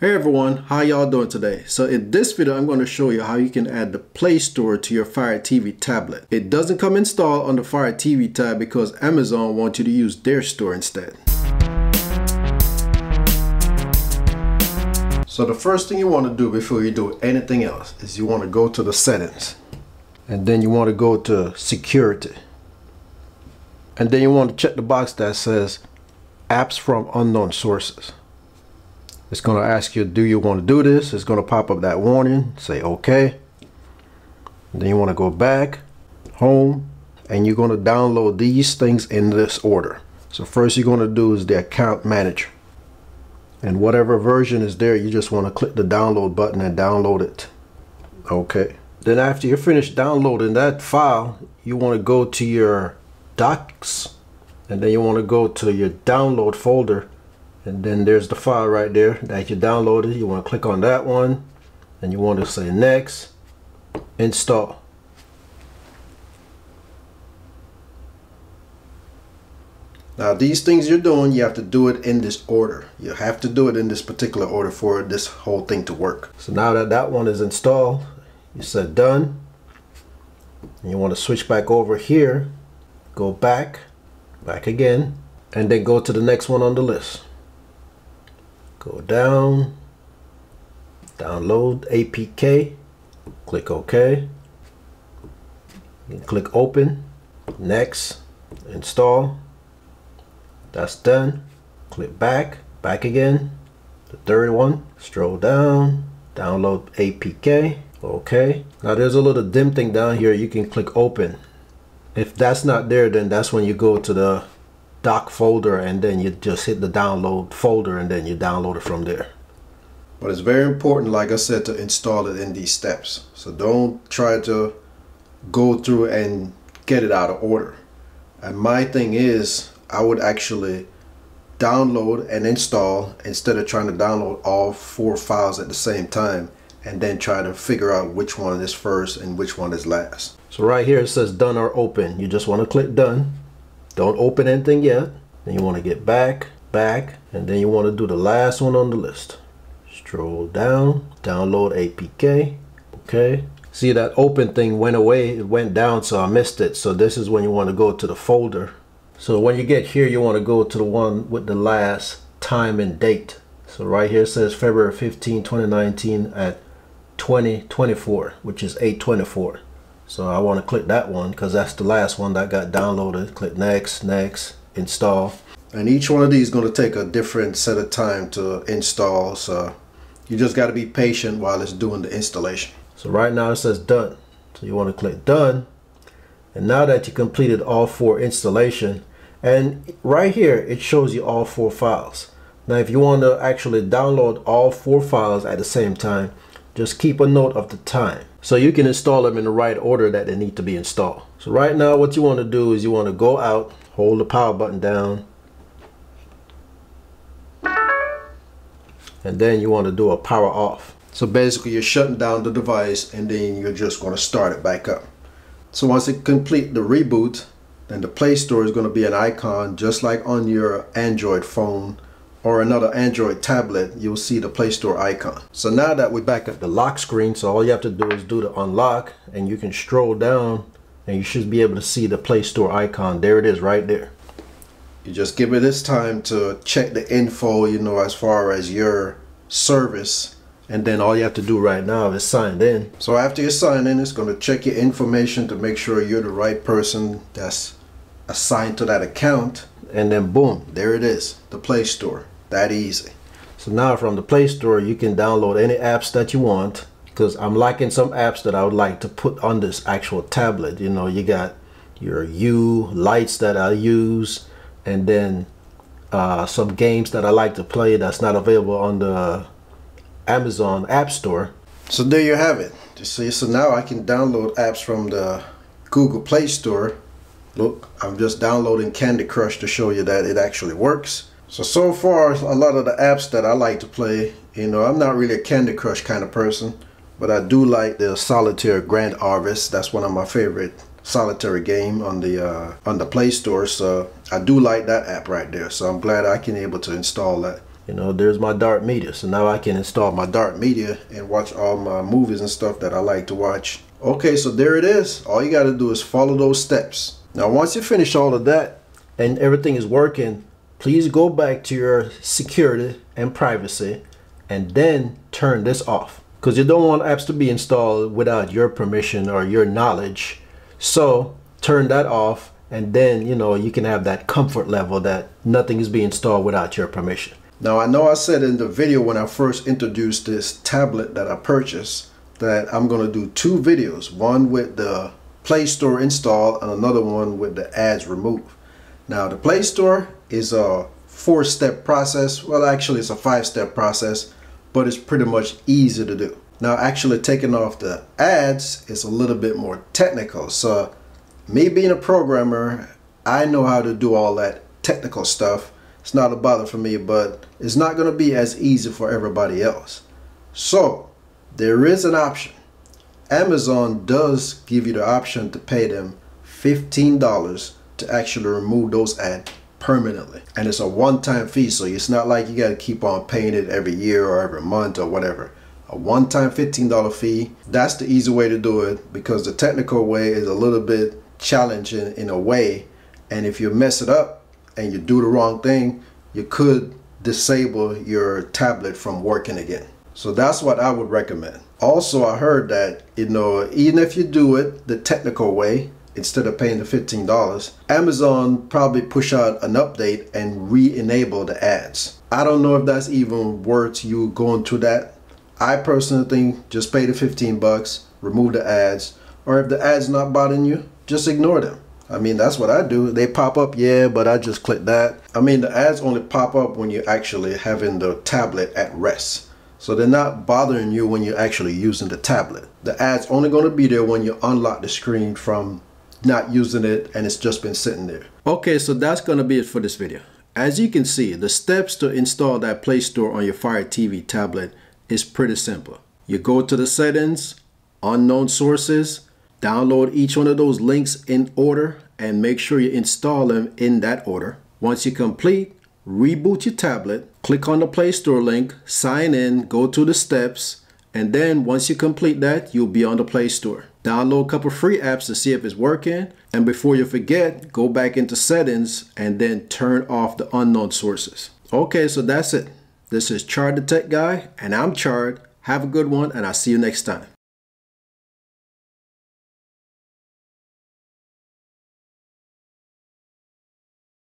Hey everyone, how y'all doing today? So in this video, I'm going to show you how you can add the Play Store to your Fire HD tablet. It doesn't come installed on the Fire HD tab because Amazon wants you to use their store instead. So the first thing you want to do before you do anything else is you want to go to the settings and then you want to go to security and then you want to check the box that says apps from unknown sources. It's going to ask you, do you want to do this? It's going to pop up that warning. Say OK. Then you want to go back, home, and you're going to download these things in this order. So first you're going to do is the account manager. And whatever version is there, you just want to click the download button and download it. Okay. Then after you're finished downloading that file, you want to go to your docs and then you want to go to your download folder and then there's the file right there that you downloaded. You want to click on that one and you want to say next install. Now these things you're doing you have to do it in this order. You have to do it in this particular order for this whole thing to work. So now that that one is installed you said done. And you want to switch back over here go back back again and then go to the next one on the list go down. Download APK click OK. Click open. Next. Install. That's done. Click back. Back again. The third one. Stroll down. Download APK okay now there's a little dim thing down here. You can click open. If that's not there then that's when you go to the doc folder and then you just hit the download folder and then you download it from there. But it's very important, like I said, to install it in these steps. So don't try to go through and get it out of order. And my thing is, I would actually download and install instead of trying to download all four files at the same time and then try to figure out which one is first and which one is last. So right here it says done or open. You just want to click done don't open anything yet. Then you want to get back, back, and then you want to do the last one on the list. Stroll down, download APK. Okay. See that open thing went away. It went down, so I missed it. So this is when you want to go to the folder. So when you get here, you want to go to the one with the last time and date. So right here says February 15, 2019 at 2024, which is 824. So I want to click that one because that's the last one that got downloaded. Click next, next, install. And each one of these is going to take a different set of time to install. So you just got to be patient while it's doing the installation. So right now it says done. So you want to click done. And now that you completed all four installation, and right here it shows you all four files. Now if you want to actually download all four files at the same time, just keep a note of the time so you can install them in the right order that they need to be installed. So right now what you want to do is you want to go out, hold the power button down, and then you want to do a power off. So basically you're shutting down the device and then you're just going to start it back up. So once it complete the reboot, then the Play Store is going to be an icon just like on your Android phone or another Android tablet, you'll see the Play Store icon. So now that we're back at the lock screen, so all you have to do is do the unlock and you can stroll down and you should be able to see the Play Store icon. There it is right there. You just give it this time to check the info, you know, as far as your service. And then all you have to do right now is sign in. So after you sign in, it's going to check your information to make sure you're the right person that's assigned to that account and then boom there it is the play store. That easy. So now from the play store you can download any apps that you want because i'm liking some apps that i would like to put on this actual tablet. You know you got your u lights that i use and then uh, some games that i like to play that's not available on the amazon app store. So there you have it. See so now i can download apps from the google play store Look, I'm just downloading Candy Crush to show you that it actually works. So, so far, a lot of the apps that I like to play, you know, I'm not really a Candy Crush kind of person, but I do like the Solitaire Grand Harvest. That's one of my favorite solitary game on the uh, on the Play Store. So I do like that app right there. So I'm glad I can able to install that. you know, there's my Dart Media. So now I can install my Dart Media and watch all my movies and stuff that I like to watch. Okay, so there it is. All you got to do is follow those steps. Now, once you finish all of that and everything is working, please go back to your security and privacy and then turn this off because you don't want apps to be installed without your permission or your knowledge. So turn that off and then, you know, you can have that comfort level that nothing is being installed without your permission. Now, I know I said in the video when I first introduced this tablet that I purchased that I'm going to do two videos, one with the Play Store install and another one with the ads remove. Now, the Play Store is a four-step process. Well, actually, it's a five-step process, but it's pretty much easy to do. Now, actually taking off the ads is a little bit more technical. So, me being a programmer, I know how to do all that technical stuff it's not a bother for me, but it's not going to be as easy for everybody else. So there is an option. Amazon does give you the option to pay them $15 to actually remove those ads permanently. And it's a one-time fee, so it's not like you got to keep on paying it every year or every month or whatever. A one-time $15 fee, that's the easy way to do it because the technical way is a little bit challenging in a way. And if you mess it up, and you do the wrong thing, you could disable your tablet from working again. So that's what I would recommend. Also, I heard that, you know, even if you do it the technical way, instead of paying the $15, Amazon probably push out an update and re-enable the ads. I don't know if that's even worth you going through that. I personally think just pay the 15 bucks, remove the ads, or if the ads not bothering you, just ignore them. I mean, that's what I do. They pop up, yeah, but I just click that. I mean, the ads only pop up when you're actually having the tablet at rest. So they're not bothering you when you're actually using the tablet. The ads only going to be there when you unlock the screen from not using it and it's just been sitting there. Okay, so that's going to be it for this video. As you can see, the steps to install that Play Store on your Fire HD tablet is pretty simple. You go to the settings, unknown sources, Download each one of those links in order and make sure you install them in that order. Once you complete, reboot your tablet, click on the Play Store link, sign in, go to the steps, and then once you complete that, you'll be on the Play Store. Download a couple free apps to see if it's working, and before you forget, go back into settings and then turn off the unknown sources. Okay, so that's it. This is Chard the Tech Guy, and I'm Chard. Have a good one, and I'll see you next time.